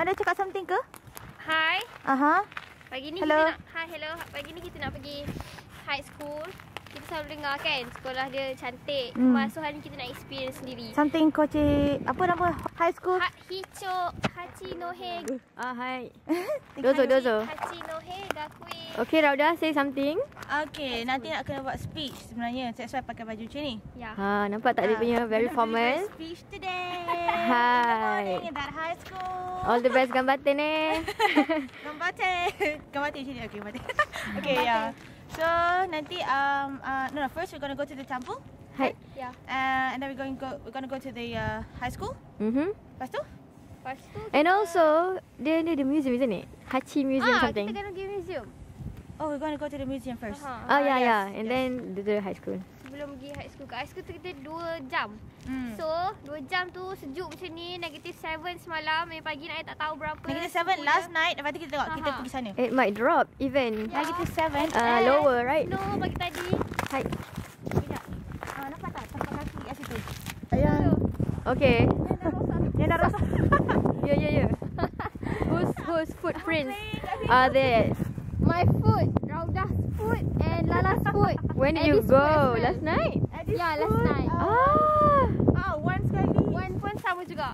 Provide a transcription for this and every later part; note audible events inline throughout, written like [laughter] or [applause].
Nak ada cakap something ke? Hi. Aha. Pagi ni Hello. kita nak Hi, hello. Pagi ni kita nak pergi high school. Kita selalu dengar kan sekolah dia cantik. Hmm. So hari ni kita nak experience sendiri. Something koce apa nama high school? Ha, Hicho Hachinohe Ah, hai. [laughs] Hachi- Dozo, dozo. Hachinohe Gakui. Okay, Rauda, say something. Okay, nanti nak kena buat speech sebenarnya. That's why pakai baju macam ni. Ya. Ha, nampak tak dia punya very [laughs] formal. Speech today. [laughs] Hai. Good morning in that high school. All the best gambatte ne. Gambate. Gambate macam ni. Okay, gambate. okay, yeah. So, nanti um uh, no, no, first we're going to go to the temple. Hai. Ya. Uh, and then we're going go we're going to go to the uh, high school. Mhm. Lepas tu? Lepas tu And also, dia ni the museum isn't it? Hachi Museum ah, something. kita kena pergi museum. Oh, we're going to go to the museum first. Aha. Oh, yeah, yes, yeah. And yes. then the, the high school. Sebelum pergi high school. Kat high school tu kita 2 jam. Hmm. So, 2 jam tu sejuk macam ni. Negative 7 semalam. Yang pagi nak tak tahu berapa. Negative seven suhu last dia. night. Lepas tu kita tengok kita Aha. pergi sana. It might drop even. Ya. Negative seven. Uh, lower, right? No, pagi tadi. Hai. Sekejap. Ah, nampak tak tapak kaki kat situ? Ayah. Okay. Yang dah rosak. [laughs] Yeah, yeah, yeah. whose whose footprints are there? My food, Rauda's food and Lala's food. When did you go? Last night? Yeah, last night. ah, Ah, Ah, one sekali. One pun sama juga.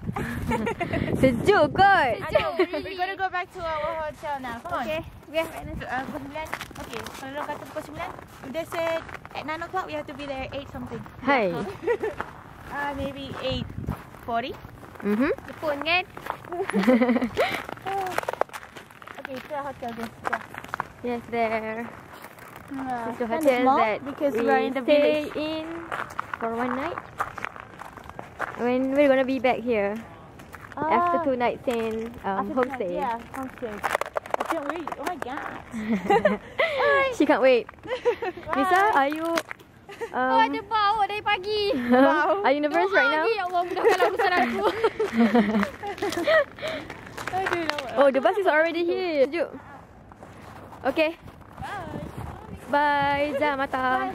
[laughs] sejuk kot. Sejuk, really. [laughs] We're gonna go back to our hotel now. Come on. Okay, we have Uh, pukul. Okay. Kalau orang kata pukul sembilan, if they said at nine o'clock, we have to be there at eight something. Hai. Uh, maybe eight forty. Mhm. Jepun kan? Okay, itu hotel dia. Yeah. Yes, there. Uh, It's the of hotel that because we are in the stay village. in for one night. When we're gonna be back here after Ah, two nights in um, after homestay. Yeah, homestay. I can't wait. Oh my god. [laughs] she can't wait. [laughs] Lisa, are you? Oh, ada Um, bau dari pagi. Wow. are you nervous right now? Lagi, ya Allah, mudahkanlah urusan aku. [laughs] oh, the bus is already here. Sejuk. Okay. Bye. Bye. Zah, mata. Bye.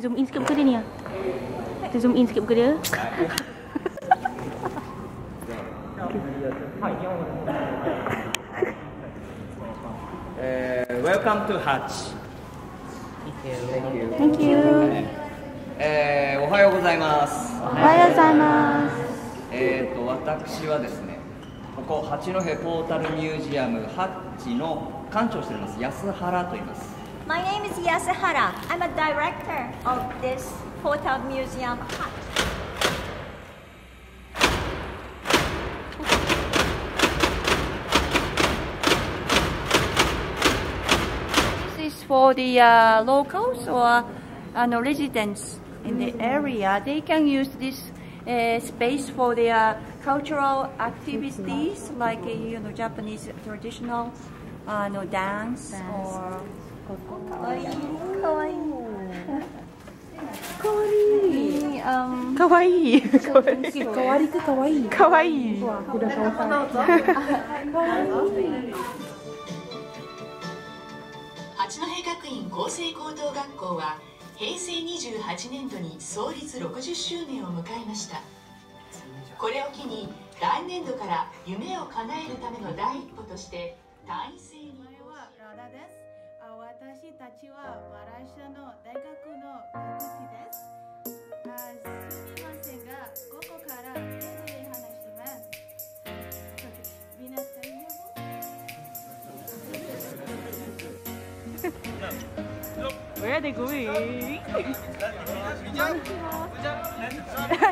Zoom in sikit muka dia ni lah. Kita zoom in sikit muka dia. uh, [laughs] welcome to Hutch. Thank you. Thank you. Thank you. ざいます。おはようございます。えー、と私はですね、ここ八戸ポータルミュージアムハッチの館長をしております安原と言います。My name is Yasuhara. I'm a director of this hotel museum. This is for the uh, locals or uh, no, residents in the area. They can use this uh, space for their cultural activities, like uh, you know Japanese traditional uh, no dance or. [laughs] Um, Kawaii. Kawaii ke kawaii? Kawaii. 八戸学院厚生高等学校は [laughs] 平成28年度に創立60周年を迎えましたこれを機に来年度から夢を叶えるための第一歩として単位制に私たちはマラシアの大学の学士です。あすみませんが、ここから英語で話します。皆さんよ Where are they going?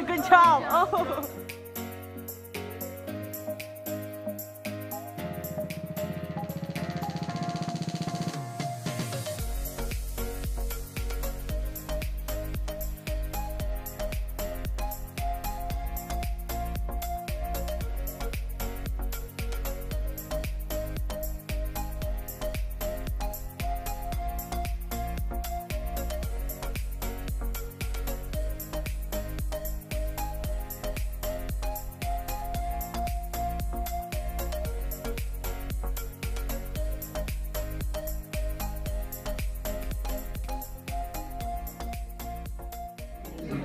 Good job. [laughs] Oh.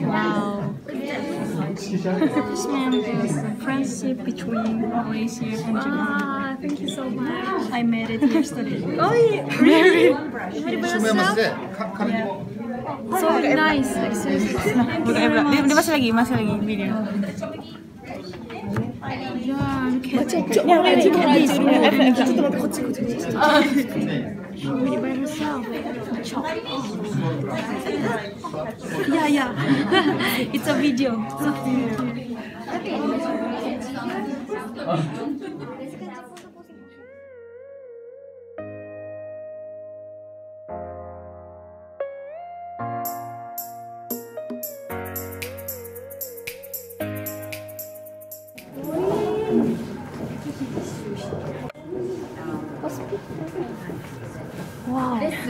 Wow. this man is friendship between Malaysia and Japan. Ah, thank you so much. I made it yesterday. oh, yeah. Really? You made it by. So nice, like seriously. Buka air Dia, dia masuk lagi. Yeah, only by herself. yeah, yeah. [laughs] it's a video.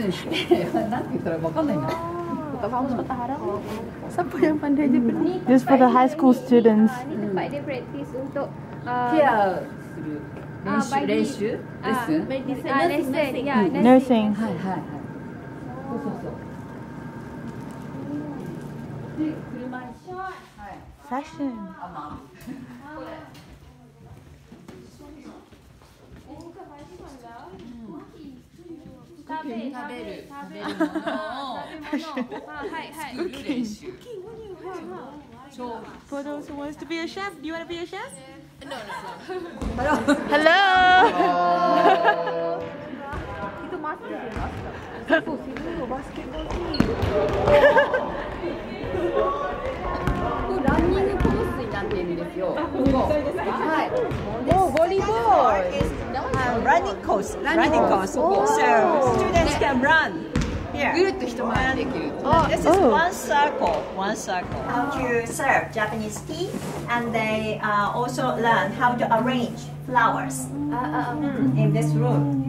って、こっち、こっち、こっち。She made it by herself. Chop. Yeah, yeah. it's a video. It's a video. This for the high school students. Tempat dia practice untuk uh, Care ah, bagi- 練習レッスン ah, lesson. Yeah, Nursing. はいはいはいそうそうそう Fashion. 食べる食べる食べるものをはいはい作る練習 So, for those who wants to be a chef, do you want to be a chef? No, no, no. Hello. Hello. [laughs] [laughs] Hello. ランニングコースになっているんですよ。はい。もうボリボール。running course. Running, course. Oh. So students can run. Here. And this is oh. Oh. one circle, one circle. How to serve Japanese tea, and they uh, also learn how to arrange flowers mm. in this room.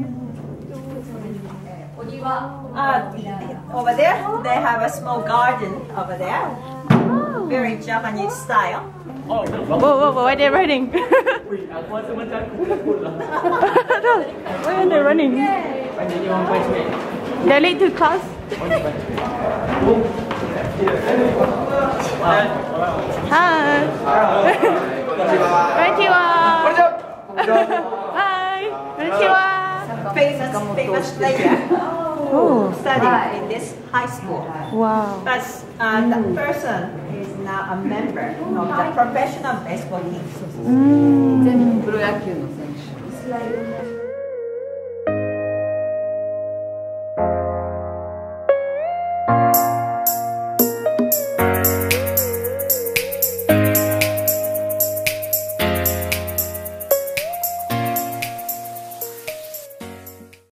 Uh, over there, they have a small garden over there, very Japanese style. Whoa, whoa, whoa, why are they running? [laughs] why are they running? They're late to class. Hi. Konnichiwa. Hi. Konnichiwa. Famous, famous player Oh, studying in this high school. wow. But uh, that person is now a member of the professional baseball team. 全部プロ野球の選手